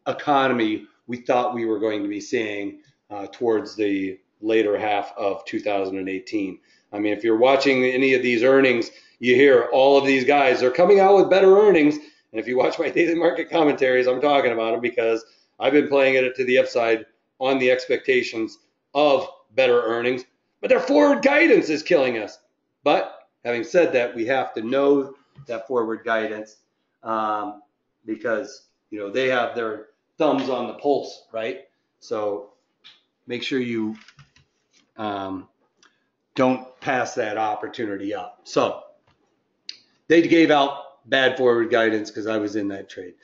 Speaker 1: economy we thought we were going to be seeing uh, towards the later half of 2018. I mean, if you're watching any of these earnings, you hear all of these guys are coming out with better earnings. And if you watch my [laughs] daily market commentaries, I'm talking about them because I've been playing it to the upside on the expectations of better earnings, but their forward guidance is killing us. But having said that, we have to know that forward guidance um, because you know they have their thumbs on the pulse, right? So make sure you um, don't pass that opportunity up. So they gave out bad forward guidance because I was in that trade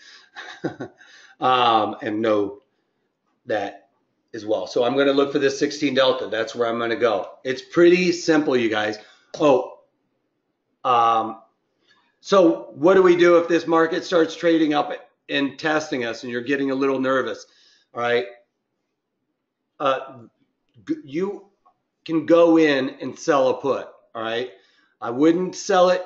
Speaker 1: [laughs] um, and know that as well. So I'm going to look for this 16 delta. That's where I'm going to go. It's pretty simple, you guys. Oh, um, so what do we do if this market starts trading up and testing us and you're getting a little nervous? All right. Uh, you can go in and sell a put. All right. I wouldn't sell it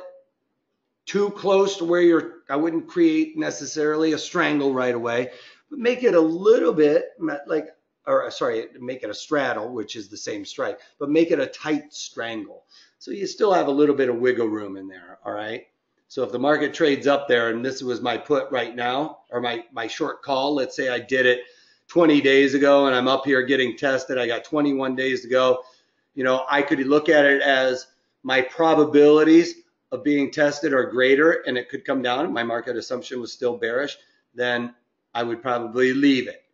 Speaker 1: too close to where you're, I wouldn't create necessarily a strangle right away, but make it a little bit like, or uh, sorry, make it a straddle, which is the same strike, but make it a tight strangle. So you still have a little bit of wiggle room in there. All right. So if the market trades up there and this was my put right now or my, my short call, let's say I did it 20 days ago and I'm up here getting tested. I got 21 days to go. You know, I could look at it as my probabilities of being tested are greater and it could come down. My market assumption was still bearish. Then I would probably leave it.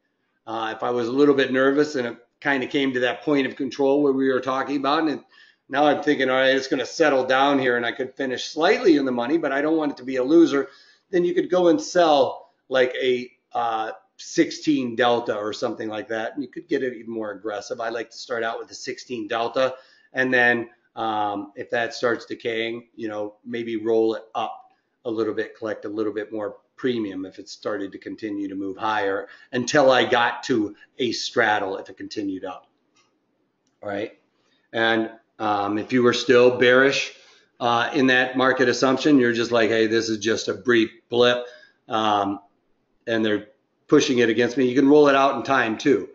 Speaker 1: Uh, if I was a little bit nervous and it kind of came to that point of control where we were talking about and it now I'm thinking, all right, it's going to settle down here and I could finish slightly in the money, but I don't want it to be a loser. Then you could go and sell like a uh, 16 delta or something like that. And you could get it even more aggressive. I like to start out with a 16 delta. And then um, if that starts decaying, you know, maybe roll it up a little bit, collect a little bit more premium if it started to continue to move higher until I got to a straddle if it continued up. Right. And um, if you were still bearish uh, in that market assumption, you're just like, hey, this is just a brief blip, um, and they're pushing it against me. You can roll it out in time too.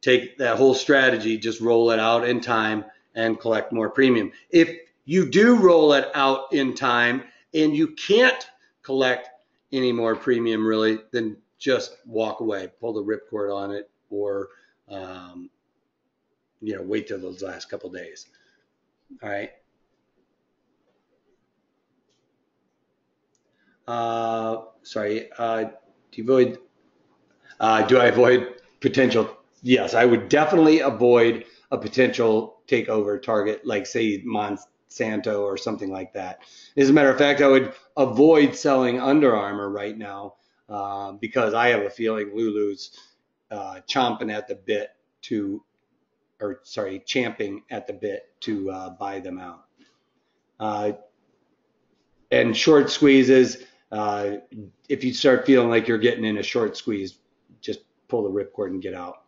Speaker 1: Take that whole strategy, just roll it out in time and collect more premium. If you do roll it out in time and you can't collect any more premium really, then just walk away, pull the ripcord on it, or um, you know wait till those last couple days. All right. Uh, sorry. Uh, do you avoid? Uh, do I avoid potential? Yes, I would definitely avoid a potential takeover target, like say Monsanto or something like that. As a matter of fact, I would avoid selling Under Armour right now uh, because I have a feeling Lulu's uh, chomping at the bit to or sorry, champing at the bit to uh, buy them out. Uh, and short squeezes, uh, if you start feeling like you're getting in a short squeeze, just pull the ripcord and get out.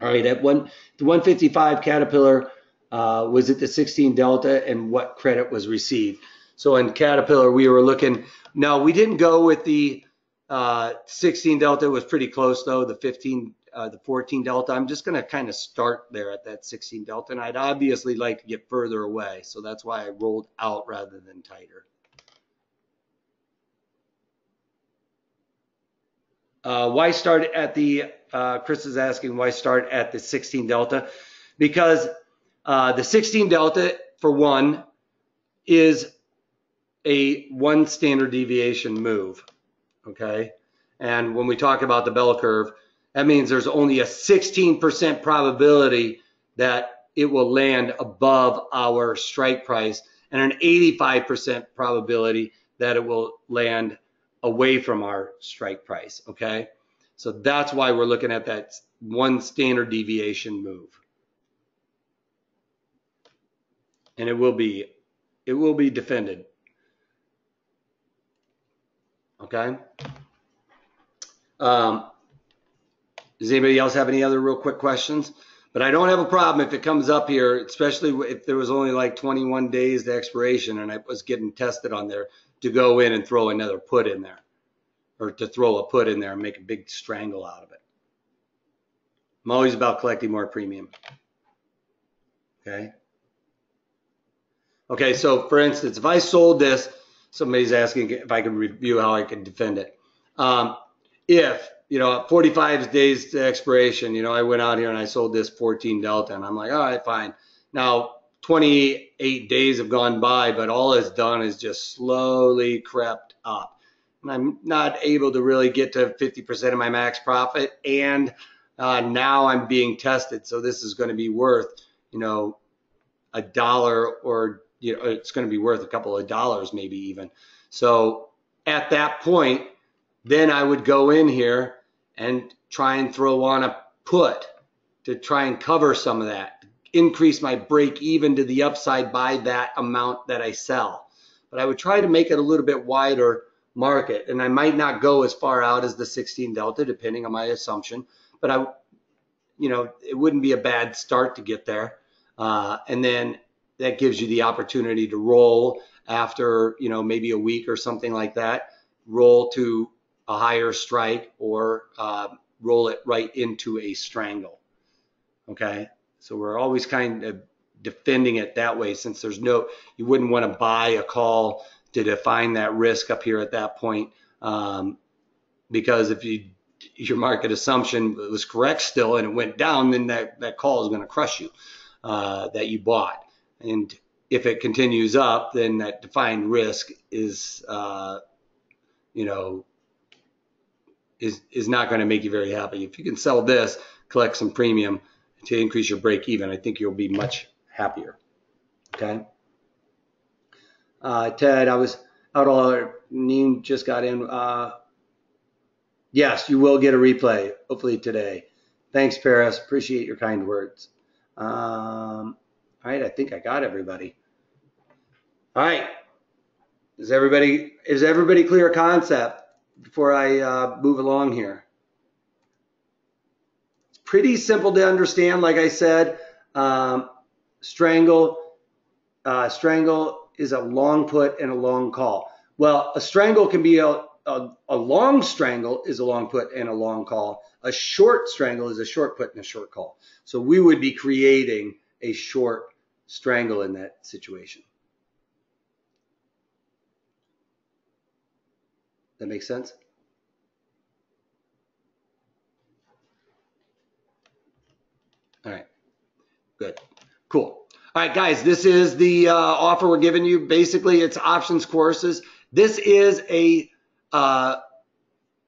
Speaker 1: All right, at one, the 155 Caterpillar uh, was at the 16 Delta, and what credit was received. So in Caterpillar, we were looking. No, we didn't go with the uh, 16 Delta. It was pretty close though. The 15 uh, the 14 delta. I'm just going to kind of start there at that 16 delta, and I'd obviously like to get further away, so that's why I rolled out rather than tighter. Uh, why start at the, uh, Chris is asking why start at the 16 delta? Because uh, the 16 delta, for one, is a one standard deviation move, okay? And when we talk about the bell curve, that means there's only a 16% probability that it will land above our strike price and an 85% probability that it will land away from our strike price. Okay. So that's why we're looking at that one standard deviation move. And it will be, it will be defended. Okay. Um, does anybody else have any other real quick questions? But I don't have a problem if it comes up here, especially if there was only like 21 days to expiration and I was getting tested on there to go in and throw another put in there or to throw a put in there and make a big strangle out of it. I'm always about collecting more premium. Okay. Okay, so for instance, if I sold this, somebody's asking if I can review how I can defend it. Um, if you know, 45 days to expiration, you know, I went out here and I sold this 14 Delta and I'm like, all right, fine. Now, 28 days have gone by, but all it's done is just slowly crept up. And I'm not able to really get to 50% of my max profit. And Uh, now I'm being tested, so this is going to be worth, you know, a dollar or you know, it's going to be worth a couple of dollars, maybe even. So at that point, then I would go in here and try and throw on a put to try and cover some of that, increase my break even to the upside by that amount that I sell. But I would try to make it a little bit wider market, and I might not go as far out as the 16 delta, depending on my assumption. But I, you know, it wouldn't be a bad start to get there. Uh, and then that gives you the opportunity to roll after, you know, maybe a week or something like that, roll to a higher strike or uh, roll it right into a strangle. Okay. So we're always kind of defending it that way since there's no, you wouldn't want to buy a call to define that risk up here at that point. Um, because if you, your market assumption was correct still and it went down, then that, that call is going to crush you, uh, that you bought. And if it continues up, then that defined risk is, uh, you know, is is not going to make you very happy. If you can sell this, collect some premium to increase your break even, I think you'll be much happier. Okay. Uh, Ted, I was out all Neen just got in. Uh, yes, you will get a replay, hopefully today. Thanks, Paris. Appreciate your kind words. Um, all right, I think I got everybody. All right. Is everybody is everybody clear concept before I uh, move along here? Pretty simple to understand. Like I said, um, strangle uh, strangle is a long put and a long call. Well, a strangle can be a, a, a long strangle is a long put and a long call. A short strangle is a short put and a short call. So we would be creating a short strangle in that situation. That makes sense? All right, good, cool. All right, guys, this is the uh, offer we're giving you. Basically, it's options courses. This is a uh,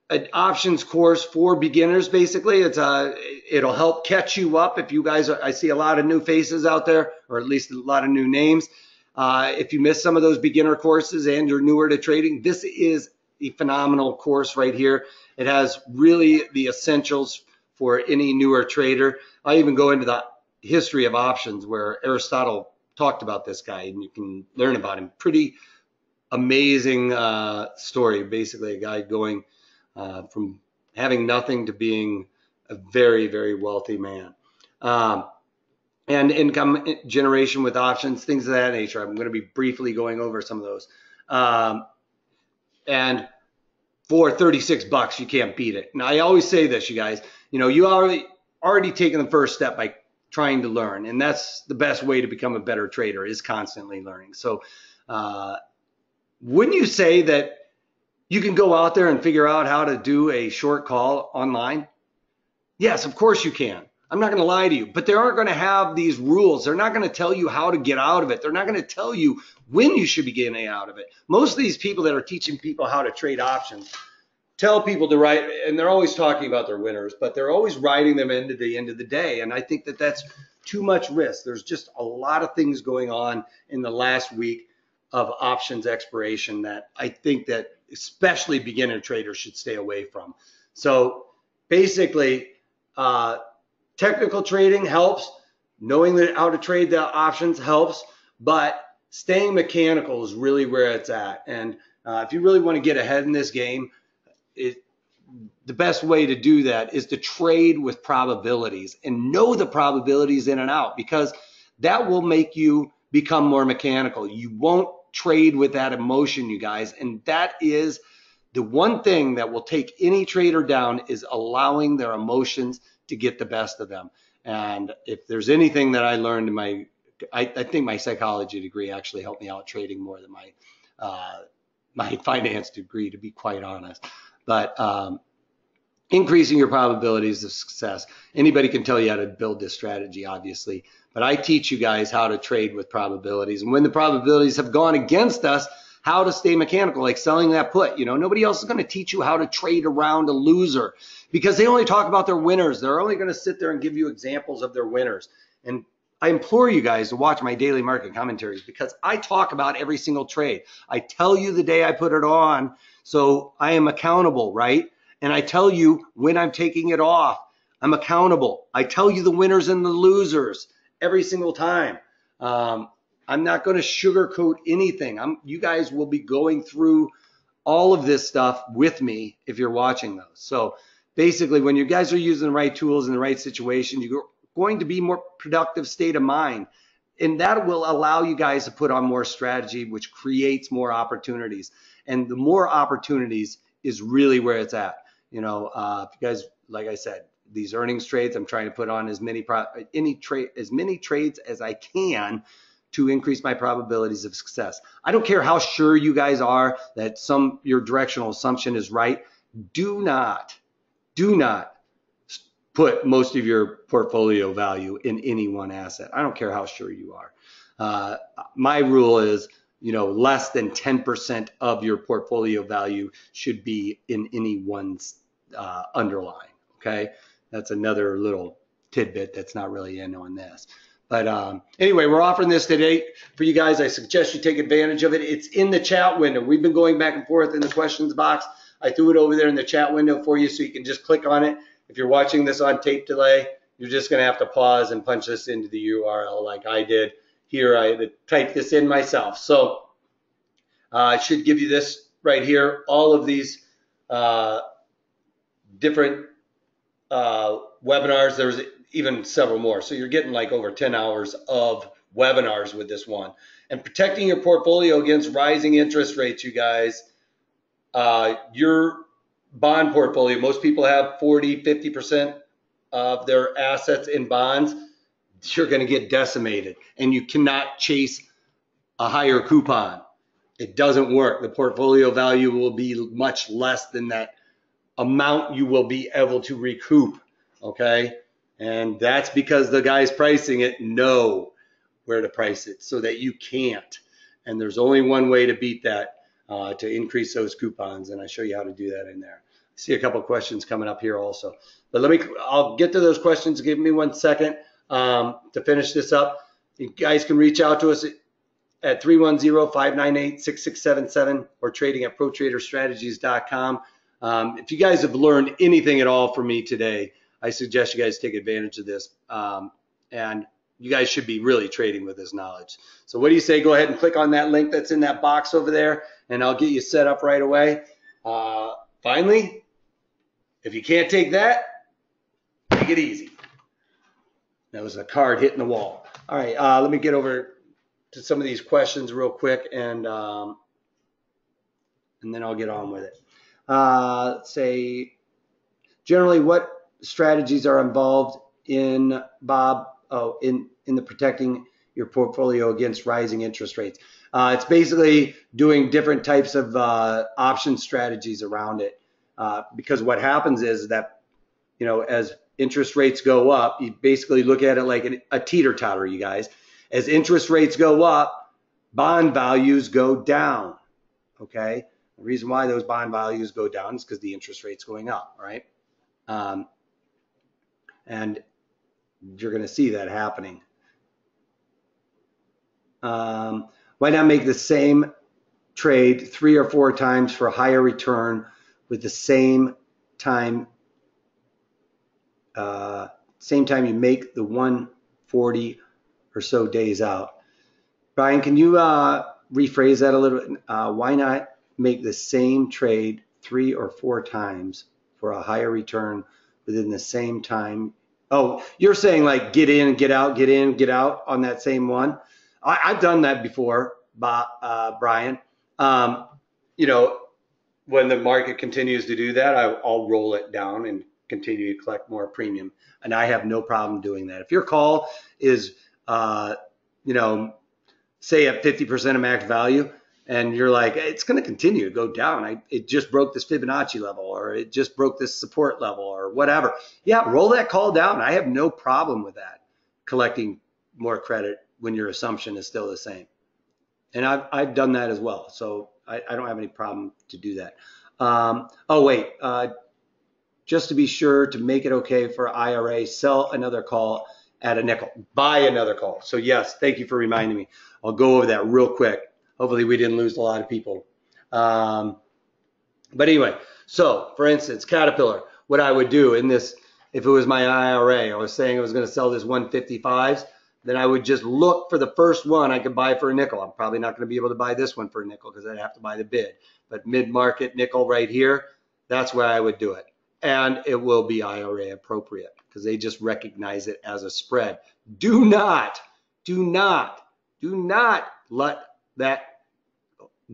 Speaker 1: an options course for beginners. Basically, it's a uh, it'll help catch you up if you guys. Are, I see a lot of new faces out there, or at least a lot of new names. Uh, if you miss some of those beginner courses and you're newer to trading, this is a phenomenal course right here. It has really the essentials for any newer trader. I even go into the history of options where Aristotle talked about this guy, and you can learn about him. Pretty amazing uh, story. Basically, a guy going uh, from having nothing to being a very, very wealthy man. Um, and income generation with options, things of that nature. I'm going to be briefly going over some of those. Um, and for 36 bucks, you can't beat it. And I always say this, you guys, you know, you already already taken the first step by trying to learn, and that's the best way to become a better trader is constantly learning. So, uh, wouldn't you say that you can go out there and figure out how to do a short call online? Yes, of course you can. I'm not going to lie to you, but they aren't going to have these rules. They're not going to tell you how to get out of it. They're not going to tell you when you should be getting out of it. Most of these people that are teaching people how to trade options tell people to write, and they're always talking about their winners, but they're always writing them into the end of the day. And I think that that's too much risk. There's just a lot of things going on in the last week of options expiration that I think that especially beginner traders should stay away from. So basically, uh, technical trading helps. Knowing that how to trade the options helps, but staying mechanical is really where it's at. And uh, if you really want to get ahead in this game, it, the best way to do that is to trade with probabilities and know the probabilities in and out because that will make you become more mechanical. You won't trade with that emotion, you guys. And that is the one thing that will take any trader down is allowing their emotions to get the best of them. And if there's anything that I learned in my, I, I think my psychology degree actually helped me out trading more than my, uh, my [laughs] finance degree, to be quite honest. But um, increasing your probabilities of success. Anybody can tell you how to build this strategy, obviously, but I teach you guys how to trade with probabilities. And when the probabilities have gone against us, how to stay mechanical, like selling that put. You know, nobody else is going to teach you how to trade around a loser because they only talk about their winners. They're only going to sit there and give you examples of their winners. And I implore you guys to watch my daily market commentaries because I talk about every single trade. I tell you the day I put it on, so I am accountable, right? And I tell you when I'm taking it off. I'm accountable. I tell you the winners and the losers every single time. Um, I'm not going to sugarcoat anything. I'm, you guys will be going through all of this stuff with me if you're watching those. So basically, when you guys are using the right tools in the right situation, you're going to be more productive state of mind. And that will allow you guys to put on more strategy, which creates more opportunities. And the more opportunities is really where it's at. You know, uh, if you guys, like I said, these earnings trades, I'm trying to put on as many pro- any trade as many trades as I can to increase my probabilities of success. I don't care how sure you guys are that some your directional assumption is right. Do not, do not put most of your portfolio value in any one asset. I don't care how sure you are. Uh, my rule is, you know, less than 10% of your portfolio value should be in any one uh, underlying. Okay, that's another little tidbit that's not really in on this. But um, anyway, we're offering this today for you guys. I suggest you take advantage of it. It's in the chat window. We've been going back and forth in the questions box. I threw it over there in the chat window for you so you can just click on it. If you're watching this on tape delay, you're just going to have to pause and punch this into the URL like I did here. I typed this in myself. So uh, I should give you this right here. All of these uh, different uh, webinars. There's even several more. So you're getting like over 10 hours of webinars with this one. And protecting your portfolio against rising interest rates, you guys. Uh, your bond portfolio, most people have 40, 50% of their assets in bonds. You're going to get decimated, and you cannot chase a higher coupon. It doesn't work. The portfolio value will be much less than that amount you will be able to recoup. Okay. And that's because the guys pricing it know where to price it so that you can't. And there's only one way to beat that uh, to increase those coupons. And I show you how to do that in there. I see a couple questions coming up here also. But let me, I'll get to those questions. Give me one second um, to finish this up. You guys can reach out to us at 310-598-6677 or trading at protraderstrategies.com. Um, if you guys have learned anything at all from me today, I suggest you guys take advantage of this. Um, and you guys should be really trading with this knowledge. So what do you say? Go ahead and click on that link that's in that box over there, and I'll get you set up right away. Uh, finally, if you can't take that, take it easy. That was a card hitting the wall. All right, uh, let me get over to some of these questions real quick, and um, and then I'll get on with it. Uh, say, generally, what strategies are involved in Bob oh, in in the protecting your portfolio against rising interest rates. Uh, it's basically doing different types of uh, option strategies around it. Uh, because what happens is that, you know, as interest rates go up, you basically look at it like an, a teeter totter, you guys. As interest rates go up, bond values go down. Okay. The reason why those bond values go down is because the interest rate's going up, right? Um, and you're going to see that happening. Um, why not make the same trade three or four times for a higher return with the same time uh, same time you make the 140 or so days out. Brian, can you uh, rephrase that a little bit? Uh, why not make the same trade three or four times for a higher return within the same time Oh, you're saying like get in, get out, get in, get out on that same one. I, have done that before, uh, Brian. Um, you know, when the market continues to do that, I, will roll it down and continue to collect more premium. And I have no problem doing that. If your call is, uh, you know, say at 50% of max value, and you're like, it's going to continue to go down. I, it just broke this Fibonacci level, or it just broke this support level, or whatever. Yeah, roll that call down. I have no problem with that. Collecting more credit when your assumption is still the same. and I've I've done that as well. So I, I don't have any problem to do that. Um, oh wait, uh, just to be sure to make it okay for IRA, sell another call at a nickel, buy another call. So yes, thank you for reminding me. I'll go over that real quick. Hopefully we didn't lose a lot of people. Um, but anyway, so for instance, Caterpillar, what I would do in this, if it was my IRA, I was saying I was going to sell this 155s, then I would just look for the first one I could buy for a nickel. I'm probably not going to be able to buy this one for a nickel because I'd have to buy the bid. But mid-market nickel right here, that's where I would do it. And it will be IRA appropriate because they just recognize it as a spread. Do not, do not, do not let that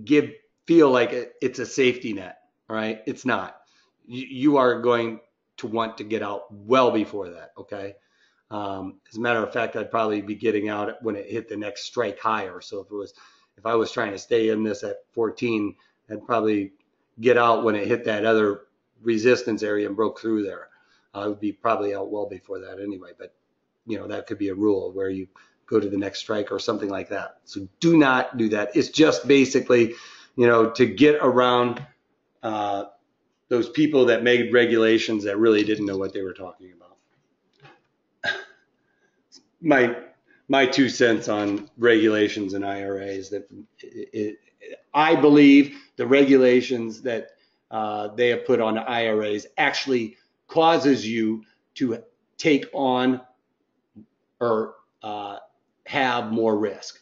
Speaker 1: give feel like it, it's a safety net. Right, it's not. You, you are going to want to get out well before that. Okay. Um, as a matter of fact, I'd probably be getting out when it hit the next strike higher. So if it was, if I was trying to stay in this at 14, I'd probably get out when it hit that other resistance area and broke through there. I would be probably out well before that anyway. But you know that could be a rule where you go to the next strike or something like that. So do not do that. It's just basically, you know, to get around uh, those people that made regulations that really didn't know what they were talking about [laughs] my my two cents on regulations and IRAs that it, it, I believe the regulations that uh, they have put on IRAs actually causes you to take on or uh, have more risk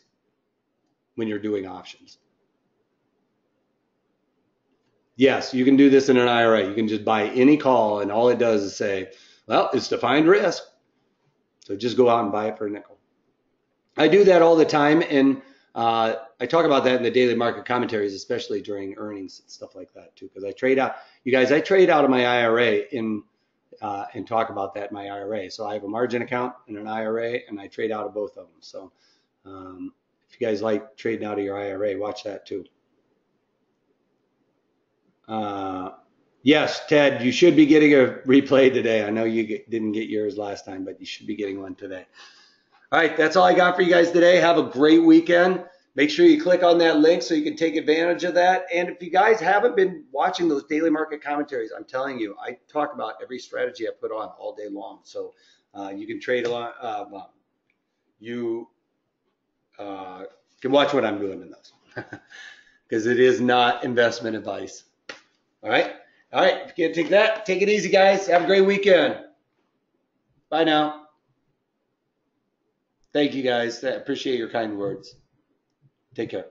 Speaker 1: when you're doing options. Yes, you can do this in an IRA. You can just buy any call, and all it does is say, well, it's defined risk. So just go out and buy it for a nickel. I do that all the time, and uh, I talk about that in the daily market commentaries, especially during earnings and stuff like that too. Because I trade out, you guys, I trade out of my IRA in uh, and talk about that in my IRA. So I have a margin account and an IRA, and I trade out of both of them. So um, if you guys like trading out of your IRA, watch that too. Uh, Yes, Ted, you should be getting a replay today. I know you get, didn't get yours last time, but you should be getting one today. All right, that's all I got for you guys today. Have a great weekend. Make sure you click on that link so you can take advantage of that. And if you guys haven't been watching those daily market commentaries, I'm telling you, I talk about every strategy I put on all day long. So uh, you can trade along. Uh, well, you uh, can watch what I'm doing in those [laughs] because it is not investment advice. All right. All right, if you can't take that, take it easy, guys. Have a great weekend. Bye now. Thank you, guys. I appreciate your kind words. Take care.